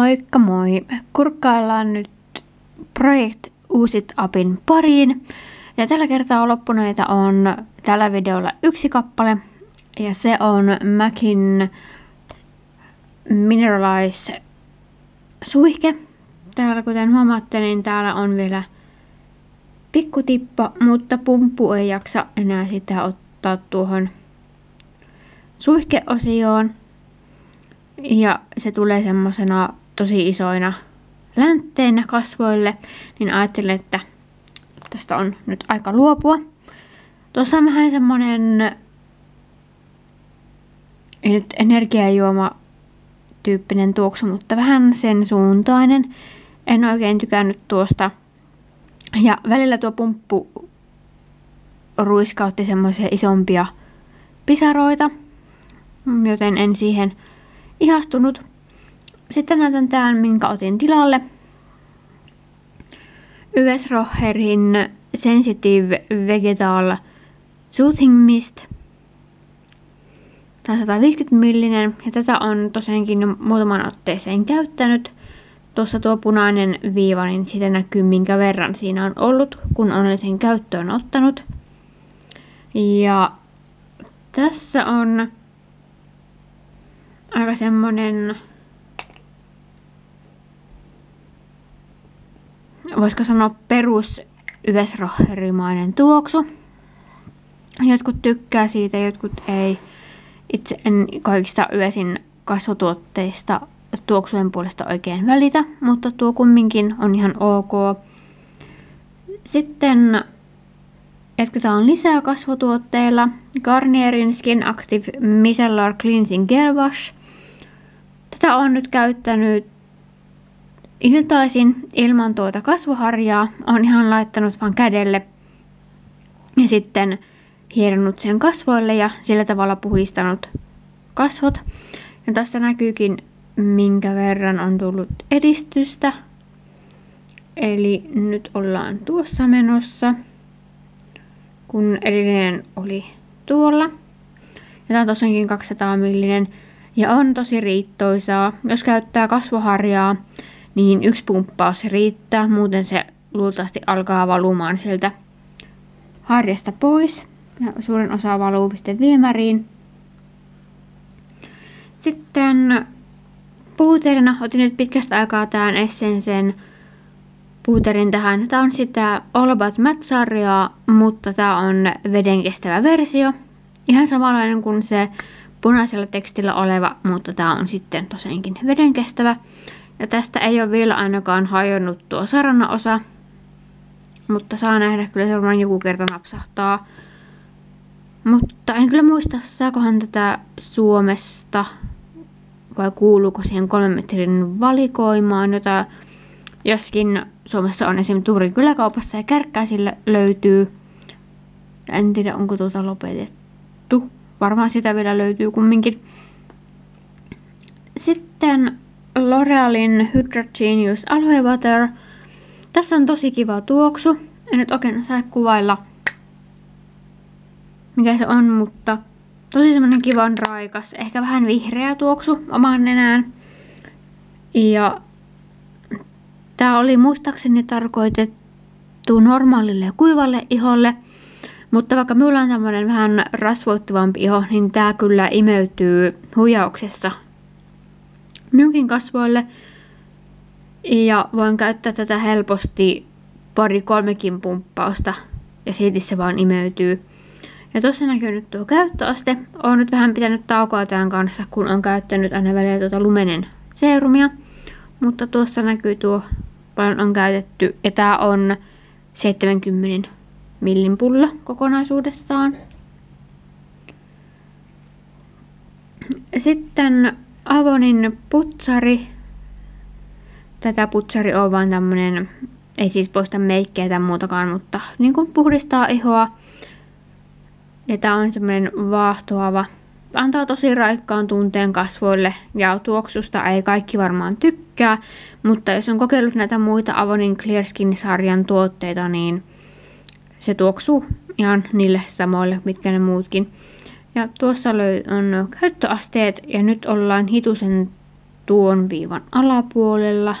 Moikka moi! Kurkkaillaan nyt Project Uusit Apin pariin. Ja tällä kertaa loppuneita on tällä videolla yksi kappale. Ja se on Macin Mineralize suihke. Täällä kuten huomaatte, niin täällä on vielä pikkutippa, mutta pumppu ei jaksa enää sitä ottaa tuohon suihkeosioon. Ja se tulee semmosena tosi isoina läntteinä kasvoille, niin ajattelin, että tästä on nyt aika luopua. Tuossa on vähän semmonen ei nyt energiajuoma tyyppinen tuoksu, mutta vähän sen suuntainen. En oikein tykännyt tuosta. Ja välillä tuo pumppu ruiskautti semmoisia isompia pisaroita, joten en siihen ihastunut. Sitten näytän tämän, minkä otin tilalle. Yves Roherin Sensitive Vegetal Soothing Mist. Tämä on 150 millinen ja tätä on tosiaankin muutaman otteeseen käyttänyt. Tuossa tuo punainen viiva, niin siitä näkyy minkä verran siinä on ollut, kun olen sen käyttöön ottanut. Ja tässä on aika semmonen, voisiko sanoa perus yvesroherimainen tuoksu. Jotkut tykkää siitä, jotkut ei. Itse en kaikista yösin kasvotuotteista tuoksujen puolesta oikein välitä, mutta tuo kumminkin on ihan ok. Sitten jatketaan lisää kasvotuotteilla. Garnierin Skin Active Micellar Cleansing Gel Wash. Tätä on nyt käyttänyt iltaisin ilman tuota kasvoharjaa. On ihan laittanut vaan kädelle ja sitten hieronnut sen kasvoille ja sillä tavalla puhistanut kasvot. Ja tässä näkyykin minkä verran on tullut edistystä. Eli nyt ollaan tuossa menossa, kun edellinen oli tuolla. Ja tämä on tosiaankin 200 millinen ja on tosi riittoisaa. Jos käyttää kasvoharjaa, niin yksi pumppaus riittää, muuten se luultavasti alkaa valumaan sieltä harjasta pois. Ja suurin osa valuu sitten viemäriin. Sitten puuterina otin nyt pitkästä aikaa tämän Essensen puuterin tähän. Tämä on sitä All About Matte-sarjaa, mutta tämä on vedenkestävä versio. Ihan samanlainen kuin se punaisella tekstillä oleva, mutta tämä on sitten tosiaankin vedenkestävä. Ja tästä ei ole vielä ainakaan hajonnut tuo saranaosa, mutta saa nähdä, kyllä se varmaan joku kerta napsahtaa. Mutta en kyllä muista, saakohan tätä Suomesta vai kuuluuko siihen kolmen metrin valikoimaan, jota joskin Suomessa on esimerkiksi Turin kyläkaupassa ja Kärkkäisillä löytyy. En tiedä, onko tuota lopetettu. Varmaan sitä vielä löytyy kumminkin. Sitten L'Orealin Hydra Genius Aloe Water. Tässä on tosi kiva tuoksu. En nyt oikein saa kuvailla mikä se on, mutta tosi semmonen kivan raikas, ehkä vähän vihreä tuoksu omaan nenään. Ja tää oli muistaakseni tarkoitettu normaalille ja kuivalle iholle, mutta vaikka minulla on tämmönen vähän rasvoittuvampi iho, niin tää kyllä imeytyy huijauksessa minunkin kasvoille. Ja voin käyttää tätä helposti pari kolmekin pumppausta ja silti se vaan imeytyy. Ja tuossa näkyy nyt tuo käyttöaste. Olen nyt vähän pitänyt taukoa tämän kanssa, kun on käyttänyt aina välillä tuota lumenen seerumia. Mutta tuossa näkyy tuo paljon on käytetty. Ja tää on 70 millin pulla kokonaisuudessaan. Sitten Avonin putsari. Tätä putsari on vaan tämmönen, ei siis poista meikkejä tai muutakaan, mutta niin kuin puhdistaa ihoa ja tää on semmoinen vaahtoava. Antaa tosi raikkaan tunteen kasvoille ja tuoksusta ei kaikki varmaan tykkää, mutta jos on kokeillut näitä muita Avonin Clear Skin-sarjan tuotteita, niin se tuoksuu ihan niille samoille, mitkä ne muutkin. Ja tuossa on käyttöasteet ja nyt ollaan hitusen tuon viivan alapuolella,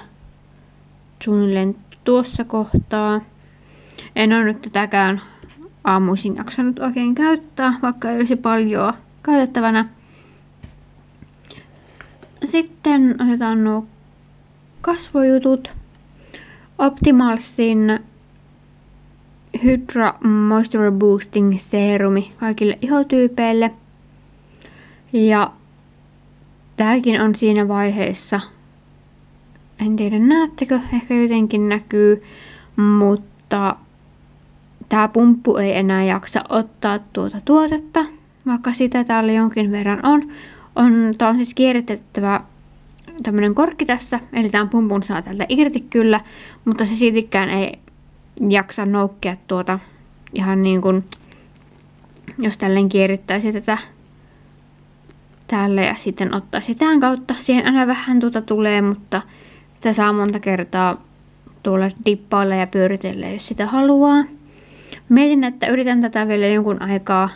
suunnilleen tuossa kohtaa. En ole nyt tätäkään aamuisin jaksanut oikein käyttää, vaikka ei olisi paljon käytettävänä. Sitten otetaan nuo kasvojutut. Optimalsin Hydra Moisture Boosting Serumi kaikille ihotyypeille. Ja tääkin on siinä vaiheessa, en tiedä näettekö, ehkä jotenkin näkyy, mutta tämä pumppu ei enää jaksa ottaa tuota tuotetta, vaikka sitä täällä jonkin verran on. on tämä on siis kierrätettävä tämmöinen korkki tässä, eli tämän pumpun saa täältä irti kyllä, mutta se siltikään ei jaksa noukkea tuota ihan niin kuin, jos tälleen kierrittäisi tätä tälle ja sitten ottaisi tämän kautta. Siihen aina vähän tuota tulee, mutta sitä saa monta kertaa tuolla dippailla ja pyöritellä, jos sitä haluaa. Mietin, että yritän tätä vielä jonkun aikaa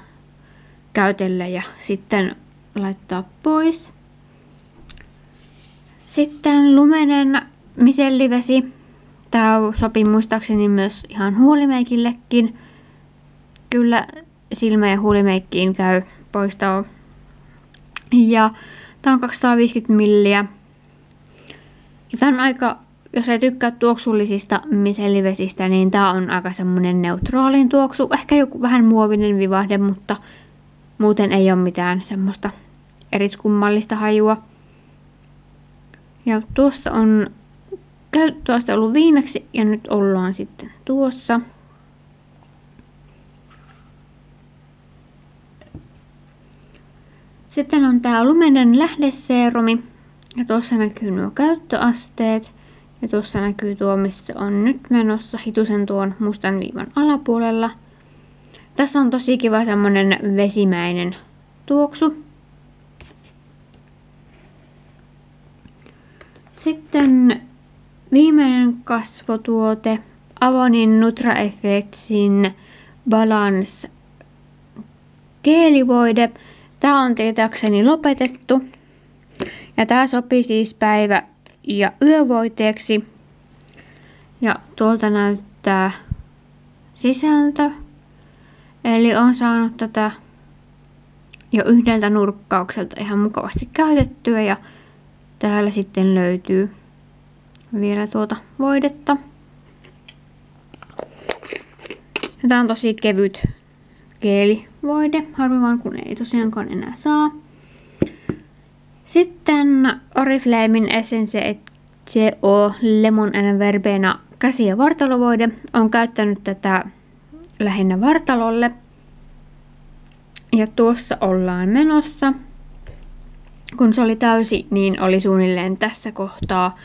käytellä ja sitten laittaa pois. Sitten lumenen misellivesi. Tämä sopii muistaakseni myös ihan huulimeikillekin. Kyllä silmä- ja huulimeikkiin käy poistaa. Ja tämä on 250 milliä. Ja tämä on aika, jos ei tykkää tuoksullisista misellivesistä, niin tämä on aika semmonen neutraalin tuoksu. Ehkä joku vähän muovinen vivahde, mutta muuten ei ole mitään semmoista eriskummallista hajua. Ja tuosta on tuosta ollut viimeksi ja nyt ollaan sitten tuossa. Sitten on tää Lumenen lähdeseerumi. Ja tuossa näkyy nuo käyttöasteet. Ja tuossa näkyy tuo, missä on nyt menossa hitusen tuon mustan viivan alapuolella. Tässä on tosi kiva semmonen vesimäinen tuoksu. Sitten viimeinen kasvotuote, Avonin Nutra Effectsin Balance geelivoide. Tämä on tietääkseni lopetettu. Ja tämä sopii siis päivä- ja yövoiteeksi. Ja tuolta näyttää sisältö. Eli on saanut tätä jo yhdeltä nurkkaukselta ihan mukavasti käytettyä ja Täällä sitten löytyy vielä tuota voidetta. Tämä on tosi kevyt geelivoide, harvoin kun ei tosiaankaan enää saa. Sitten Oriflamein Essence CO Lemon and Verbena käsi- ja vartalovoide. on käyttänyt tätä lähinnä vartalolle. Ja tuossa ollaan menossa kun se oli täysi, niin oli suunnilleen tässä kohtaa.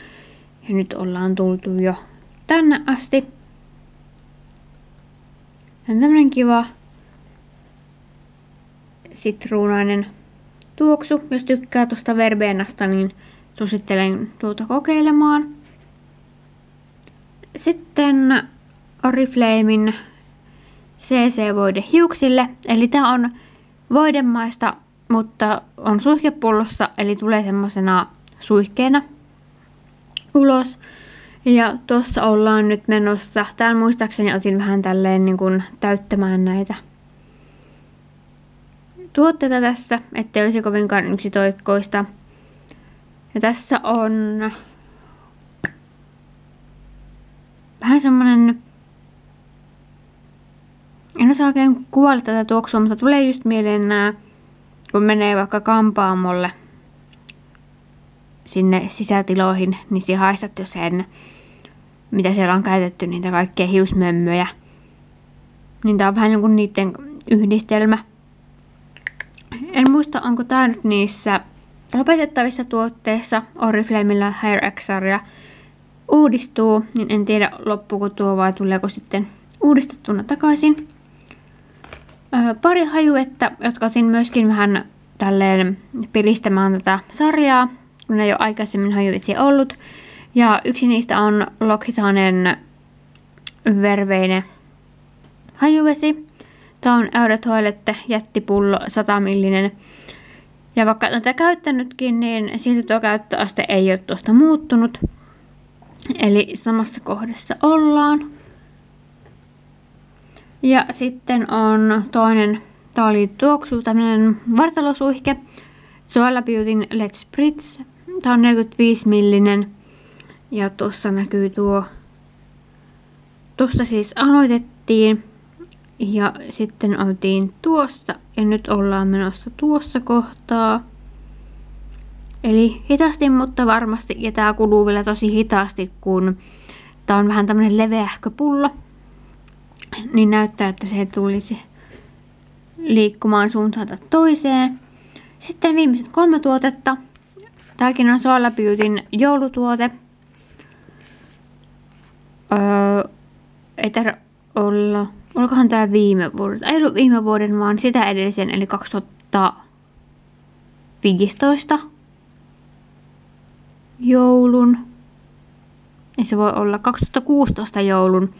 Ja nyt ollaan tultu jo tänne asti. Tämä on tämmönen kiva sitruunainen tuoksu. Jos tykkää tuosta verbeenasta, niin suosittelen tuota kokeilemaan. Sitten Oriflamein CC-voide hiuksille. Eli tää on voidemaista mutta on suihkepullossa, eli tulee semmoisena suihkeena ulos. Ja tuossa ollaan nyt menossa. Täällä muistaakseni otin vähän tälleen niin kuin täyttämään näitä tuotteita tässä, ettei olisi kovinkaan yksitoikkoista. Ja tässä on vähän semmonen en osaa oikein kuvailla tätä tuoksua, mutta tulee just mieleen nämä kun menee vaikka kampaamolle sinne sisätiloihin, niin sinä haistat jo sen, mitä siellä on käytetty, niitä kaikkia hiusmömmöjä. Niin tää on vähän kuin niiden yhdistelmä. En muista, onko tää nyt niissä lopetettavissa tuotteissa Oriflamella Hair X-sarja uudistuu, niin en tiedä loppuuko tuo vai tuleeko sitten uudistettuna takaisin pari hajuetta, jotka otin myöskin vähän tälleen piristämään tätä sarjaa, kun ei ole aikaisemmin hajuitsi ollut. Ja yksi niistä on Lockitanen verveine hajuvesi. Tämä on Eure Toilette jättipullo 100 millinen. Ja vaikka tätä käyttänytkin, niin silti tuo käyttöaste ei ole tuosta muuttunut. Eli samassa kohdassa ollaan. Ja sitten on toinen, tämä oli tuoksu, tämmönen vartalosuihke. Soilla Beautyn Let's Spritz. Tämä on 45 millinen. Ja tuossa näkyy tuo, tuosta siis aloitettiin. Ja sitten oltiin tuossa ja nyt ollaan menossa tuossa kohtaa. Eli hitaasti, mutta varmasti. Ja tää kuluu vielä tosi hitaasti, kun tää on vähän tämmönen leveähkö pullo. Niin näyttää, että se tulisi liikkumaan suuntaan toiseen. Sitten viimeiset kolme tuotetta. Tääkin on Soala Beautyn joulutuote. Öö, ei tarvitse olla olikohan tämä viime vuoden, ei ollut viime vuoden, vaan sitä edellisen, eli 2015 joulun. Ei se voi olla 2016 joulun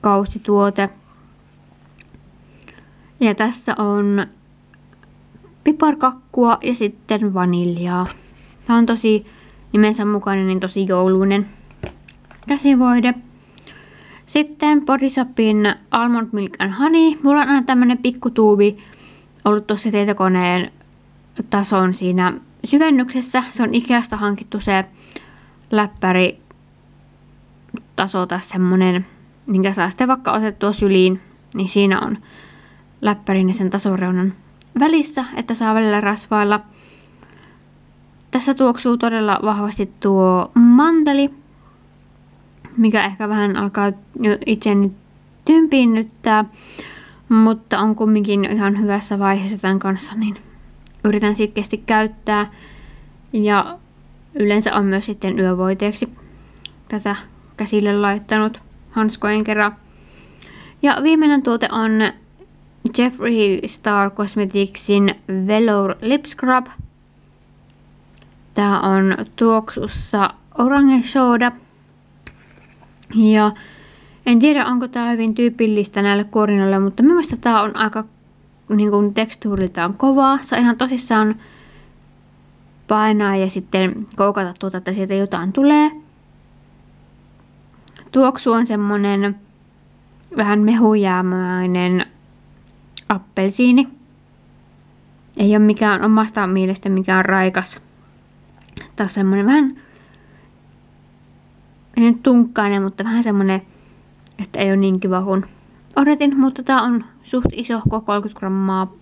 kausituote. Ja tässä on piparkakkua ja sitten vaniljaa. Tämä on tosi nimensä mukainen, niin tosi jouluinen käsivoide. Sitten Bodyshopin Almond Milk and Honey. Mulla on aina tämmönen pikkutuubi ollut tuossa tietokoneen tason siinä syvennyksessä. Se on Ikeasta hankittu se läppäri taso tai semmonen, minkä saa sitten vaikka otettua syliin, niin siinä on läppärin ja sen tasoreunan välissä, että saa välillä rasvailla. Tässä tuoksuu todella vahvasti tuo manteli mikä ehkä vähän alkaa itseäni tympiinnyttää, mutta on kumminkin ihan hyvässä vaiheessa tämän kanssa, niin yritän sitkeästi käyttää. Ja yleensä on myös sitten yövoiteeksi tätä käsille laittanut hanskojen kerran. Ja viimeinen tuote on Jeffree Star Cosmeticsin Velour Lip Scrub. Tää on tuoksussa Orange Soda ja en tiedä, onko tämä hyvin tyypillistä näille kuorinoille, mutta mielestäni tämä on aika niin kuin tekstuuriltaan kovaa. Se on ihan tosissaan painaa ja sitten koukata tuota, että sieltä jotain tulee. Tuoksu on semmonen vähän mehujäämäinen appelsiini. Ei ole mikään omasta mielestä mikään raikas. On semmonen vähän ei nyt tunkkainen, mutta vähän semmonen, että ei ole niin kiva kun odotin, mutta tää on suht iso, 30 grammaa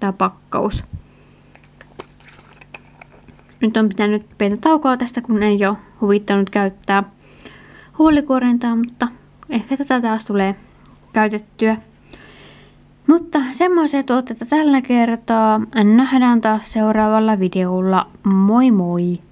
tää pakkaus. Nyt on pitänyt pientä taukoa tästä, kun ei ole huvittanut käyttää huolikuorintaa, mutta ehkä tätä taas tulee käytettyä. Mutta semmoisia tuotteita tällä kertaa. Nähdään taas seuraavalla videolla. Moi moi!